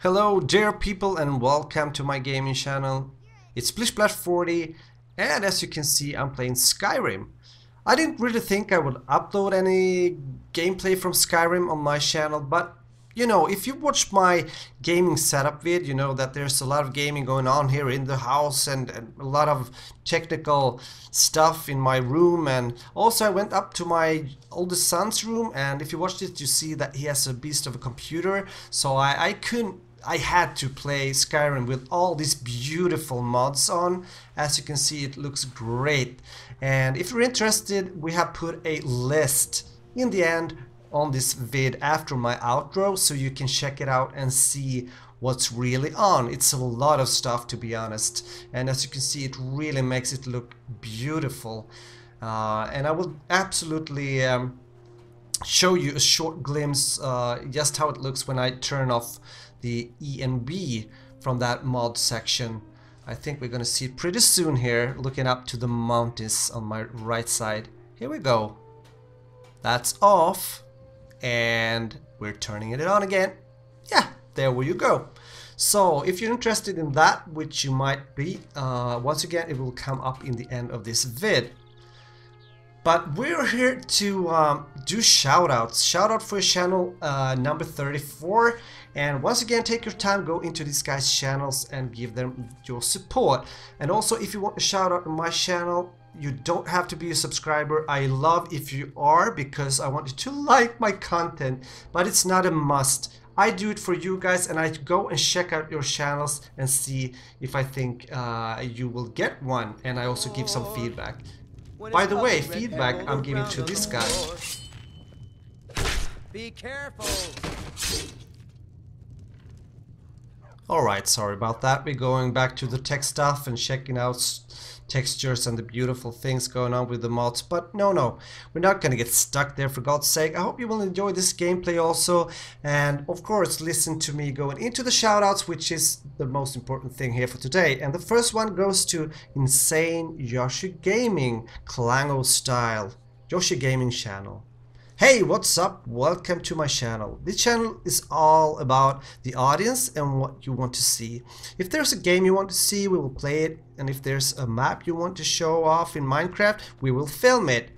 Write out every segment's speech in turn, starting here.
Hello dear people and welcome to my gaming channel. It's SplishSplash40 and as you can see I'm playing Skyrim. I didn't really think I would upload any gameplay from Skyrim on my channel but you know, if you watch my gaming setup vid, you know that there's a lot of gaming going on here in the house and, and, a lot of technical stuff in my room and also I went up to my oldest son's room and if you watch it you see that he has a beast of a computer so I, I couldn't I had to play Skyrim with all these beautiful mods on. As you can see, it looks great. And if you're interested, we have put a list in the end on this vid after my outro so you can check it out and see what's really on. It's a lot of stuff to be honest and as you can see it really makes it look beautiful uh, and I will absolutely um, show you a short glimpse uh, just how it looks when I turn off the ENB from that mod section. I think we're gonna see it pretty soon here looking up to the mountains on my right side. Here we go. That's off and we're turning it on again. Yeah, there you go. So if you're interested in that, which you might be, uh, once again it will come up in the end of this vid. But we're here to um, do shoutouts. Shoutout for your channel uh, number 34. And once again, take your time, go into these guys' channels and give them your support. And also, if you want a shout out on my channel, you don't have to be a subscriber. I love if you are because I want you to like my content, but it's not a must. I do it for you guys and I go and check out your channels and see if I think uh, you will get one and I also give some feedback. By the way, feedback I'm giving to this guy. Be careful. Alright, sorry about that. We're going back to the tech stuff and checking out textures and the beautiful things going on with the mods. But no, no, we're not gonna get stuck there for God's sake. I hope you will enjoy this gameplay also. And of course, listen to me going into the shoutouts, which is the most important thing here for today. And the first one goes to Insane Yoshi Gaming, Klango Style, Yoshi Gaming channel. Hey, what's up? Welcome to my channel. This channel is all about the audience and what you want to see. If there's a game you want to see, we will play it. And if there's a map you want to show off in Minecraft, we will film it.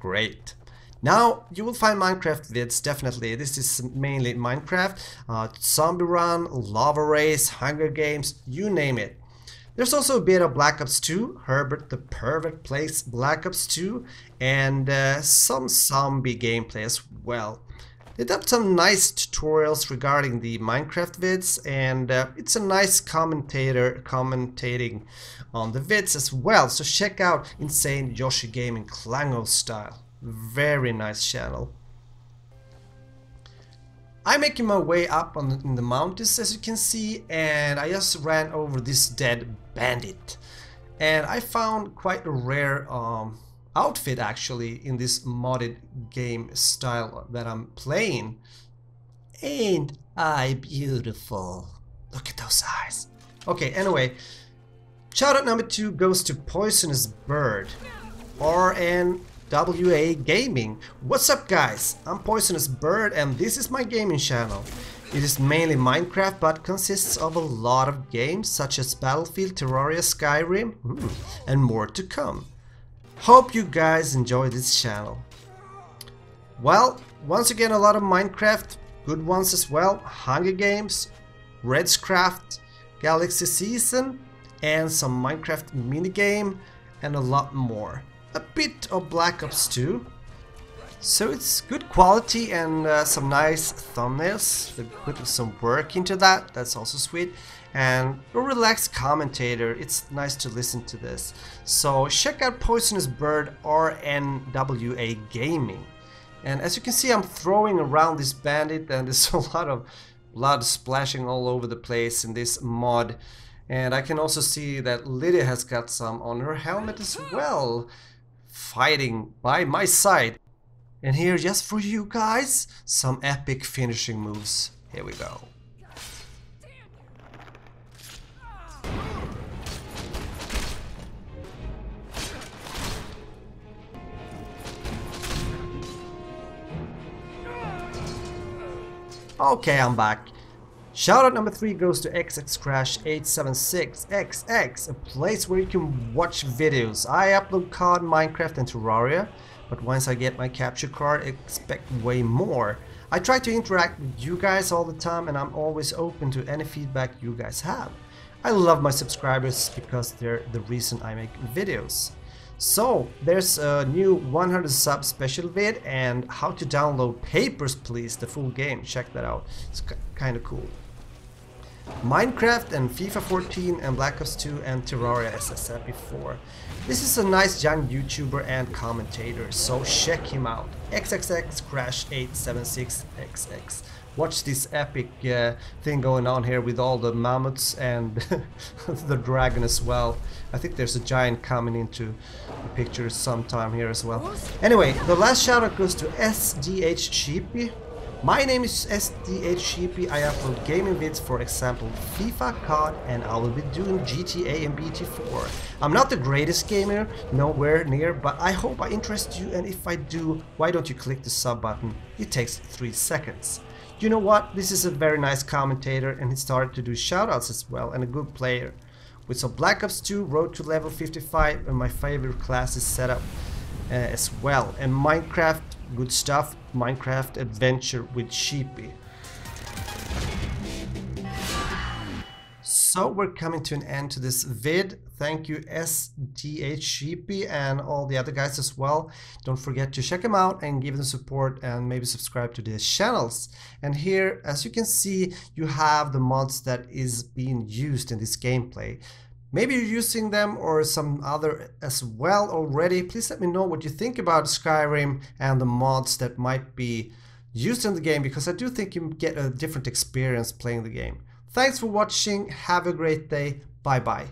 Great. Now, you will find Minecraft vids, definitely. This is mainly Minecraft, uh, Zombie Run, Lava Race, Hunger Games, you name it. There's also a bit of Black Ops 2, Herbert the Perfect plays Black Ops 2, and uh, some zombie gameplay as well. They did some nice tutorials regarding the Minecraft vids, and uh, it's a nice commentator commentating on the vids as well. So check out Insane Yoshi Gaming Klango style. Very nice channel. I'm making my way up on in the mountains as you can see and I just ran over this dead bandit and I found quite a rare um, outfit actually in this modded game style that I'm playing. Ain't I beautiful? Look at those eyes. Okay, anyway, shout out number two goes to Poisonous Bird. RN WA Gaming. What's up guys? I'm Poisonous Bird and this is my gaming channel. It is mainly Minecraft but consists of a lot of games such as Battlefield, Terraria, Skyrim hmm, and more to come. Hope you guys enjoy this channel. Well, once again a lot of Minecraft, good ones as well, Hunger Games, Redscraft, Galaxy Season and some Minecraft minigame and a lot more a bit of Black Ops 2. So it's good quality and uh, some nice thumbnails. They put some work into that, that's also sweet. And a relaxed commentator, it's nice to listen to this. So check out Poisonous Bird RNWA Gaming. And as you can see I'm throwing around this bandit and there's a lot of blood splashing all over the place in this mod. And I can also see that Lydia has got some on her helmet as well fighting by my side. And here, just for you guys, some epic finishing moves. Here we go. Okay, I'm back. Shoutout number 3 goes to XXCrash876XX, a place where you can watch videos. I upload COD, Minecraft and Terraria, but once I get my capture card, expect way more. I try to interact with you guys all the time and I'm always open to any feedback you guys have. I love my subscribers because they're the reason I make videos. So, there's a new 100 sub special vid and how to download Papers, Please, the full game. Check that out. It's kind of cool. Minecraft and FIFA 14 and Black Ops 2 and Terraria as I said before. This is a nice young YouTuber and commentator, so check him out. XXX Crash 876XX. Watch this epic uh, thing going on here with all the mammoths and the dragon as well. I think there's a giant coming into the picture sometime here as well. Anyway, the last shout out goes to SDH Sheepy my name is SDH Sheepy, I upload gaming vids for example FIFA, COD and I will be doing GTA and BT4. I'm not the greatest gamer, nowhere near, but I hope I interest you and if I do, why don't you click the sub button? It takes 3 seconds. You know what, this is a very nice commentator and he started to do shoutouts as well and a good player. With some Black Ops 2, Road to level 55 and my favorite classes set up uh, as well. And Minecraft, good stuff. Minecraft Adventure with Sheepy. So we're coming to an end to this vid. Thank you SDH Sheepy and all the other guys as well. Don't forget to check them out and give them support and maybe subscribe to their channels. And here, as you can see, you have the mods that is being used in this gameplay. Maybe you're using them or some other as well already. Please let me know what you think about Skyrim and the mods that might be used in the game because I do think you get a different experience playing the game. Thanks for watching. Have a great day. Bye bye.